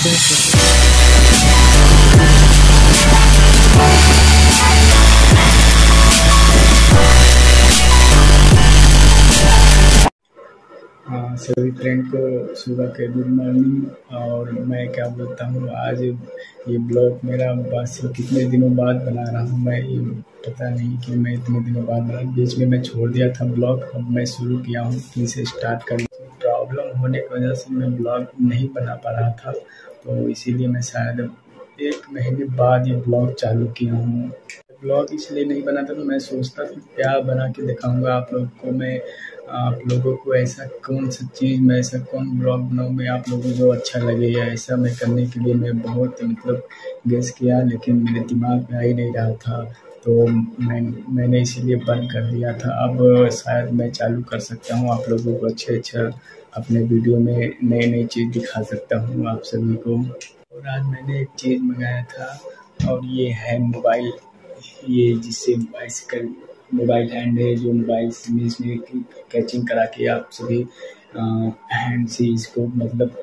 हाँ सभी फ्रेंड को सुबह के गुड मॉर्निंग और मैं क्या बोलता हूँ, आज ये ब्लॉग मेरा बस कितने दिनों बाद बना रहा हूँ, मैं ये पता नहीं कि मैं इतने दिनों बाद बना बीच में मैं छोड़ दिया था ब्लॉग अब मैं शुरू किया हूँ फिर से स्टार्ट कर प्रॉब्लम होने की वजह से मैं ब्लॉग नहीं बना पा रहा था तो इसीलिए मैं शायद एक महीने बाद ये ब्लॉग चालू किया हूँ। ब्लॉग इसलिए नहीं बना था तो मैं सोचता था क्या बना के दिखाऊँगा आप लोग को मैं, आप लोगों को ऐसा कौन सा चीज़, मैं ऐसा कौन ब्लॉग बनाऊँ, मैं आप लोगों को अच्छा लगे या ऐसा मैं करने के लिए मैं बहुत मतलब गेस किया, लेकिन मेरे दिमाग में आ ही नहीं रहा था। तो मैं, मैंने इसीलिए बंद कर दिया था। अब शायद मैं चालू कर सकता हूँ, आप लोगों को अच्छे अच्छा अपने वीडियो में नई नई चीज़ दिखा सकता हूँ आप सभी को। और आज मैंने एक चीज़ मंगाया था, और ये है मोबाइल। ये जिससे बाइसिकल, मोबाइल हैंड है, जो मोबाइल में इसमें कैचिंग करा के आप सभी हैंड से इसको मतलब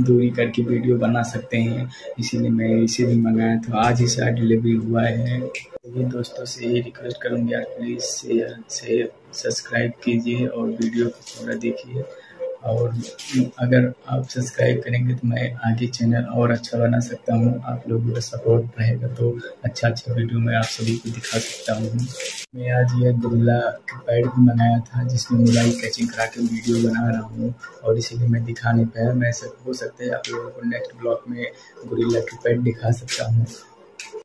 दूरी करके वीडियो बना सकते हैं। इसीलिए मैं इसे भी मंगाया था। आज ही शायद डिलीवरी हुआ है। सभी दोस्तों, से ये रिक्वेस्ट करूँगी यार प्लीज़ शेयर से सब्सक्राइब कीजिए और वीडियो को थोड़ा देखिए। और अगर आप सब्सक्राइब करेंगे तो मैं आगे चैनल और अच्छा बना सकता हूँ। आप लोगों का सपोर्ट रहेगा तो अच्छा अच्छा वीडियो मैं आप सभी को दिखा सकता हूँ। मैं आज ये गुल्ला पैड भी मंगाया था, जिसमें मोबाइल कैचिंग करा के वीडियो बना रहा हूँ और इसीलिए मैं दिखा नहीं पाया। मैं सब हो सकता है आप लोगों को नेक्स्ट ब्लॉग में गुरिल्ला की पैड दिखा सकता हूँ।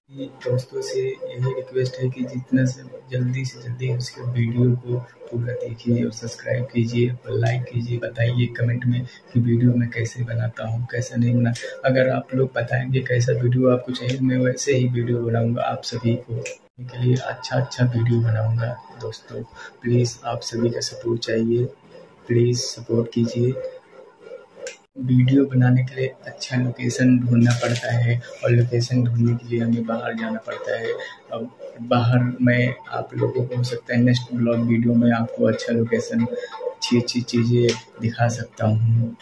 दोस्तों से यही रिक्वेस्ट है कि जितना से जल्दी से जल्दी उसके वीडियो को पूरा देखिए और सब्सक्राइब कीजिए, और लाइक कीजिए, बताइए कमेंट में कि वीडियो मैं कैसे बनाता हूँ, कैसा नहीं बना। अगर आप लोग बताएँगे कैसा वीडियो आपको चाहिए, मैं वैसे ही वीडियो बनाऊँगा आप सभी को। के लिए अच्छा अच्छा वीडियो बनाऊँगा दोस्तों। प्लीज़ आप सभी का सपोर्ट चाहिए। प्लीज़ सपोर्ट कीजिए। वीडियो बनाने के लिए अच्छा लोकेशन ढूंढना पड़ता है और लोकेशन ढूँढने के लिए हमें बाहर जाना पड़ता है। अब बाहर में आप लोगों को हो सकता है नेक्स्ट ब्लॉग वीडियो में आपको अच्छा लोकेशन अच्छी अच्छी चीज़ें दिखा सकता हूँ।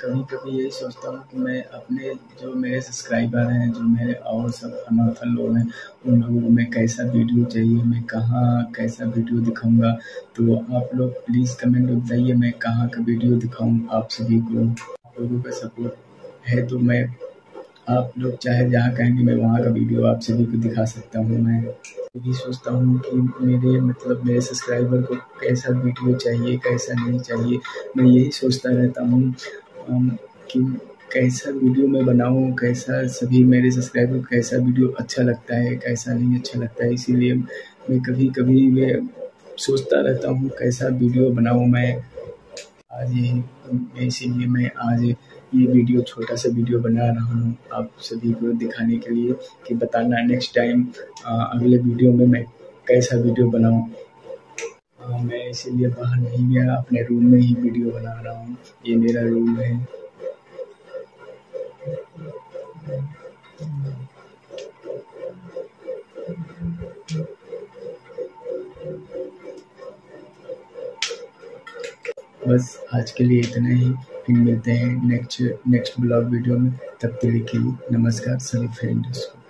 कभी कभी यही सोचता हूँ कि मैं अपने जो मेरे सब्सक्राइबर हैं, जो मेरे और सब अनाथल लोग हैं, उन लोगों को मैं कैसा वीडियो चाहिए, मैं कहाँ कैसा वीडियो दिखाऊँगा? तो आप लोग प्लीज़ कमेंट बताइए मैं कहाँ का वीडियो दिखाऊँ आप सभी को। लोगों का सपोर्ट है तो मैं, आप लोग चाहे जहाँ कहेंगे, मैं वहाँ का वीडियो आप सभी को दिखा सकता हूँ। मैं यही सोचता हूँ कि मेरे मतलब मेरे सब्सक्राइबर को कैसा वीडियो चाहिए, कैसा नहीं चाहिए, मैं यही सोचता रहता हूँ कि कैसा वीडियो मैं बनाऊँ, कैसा सभी मेरे सब्सक्राइबर को कैसा वीडियो अच्छा लगता है, कैसा नहीं अच्छा लगता है। इसीलिए मैं कभी कभी मैं सोचता रहता हूँ, कैसा वीडियो बनाऊँ मैं। आज ये इसीलिए मैं आज ये वीडियो, छोटा सा वीडियो बना रहा हूँ आप सभी को दिखाने के लिए कि बताना नेक्स्ट टाइम अगले वीडियो में मैं कैसा वीडियो बनाऊँ। मैं इसीलिए बाहर नहीं गया, अपने रूम में ही वीडियो बना रहा हूँ। ये मेरा रूम है। बस आज के लिए इतना ही। फिर मिलते हैं नेक्स्ट नेक्स्ट ब्लॉग वीडियो में। तब तक के लिए नमस्कार, सभी फ्रेंड्स को।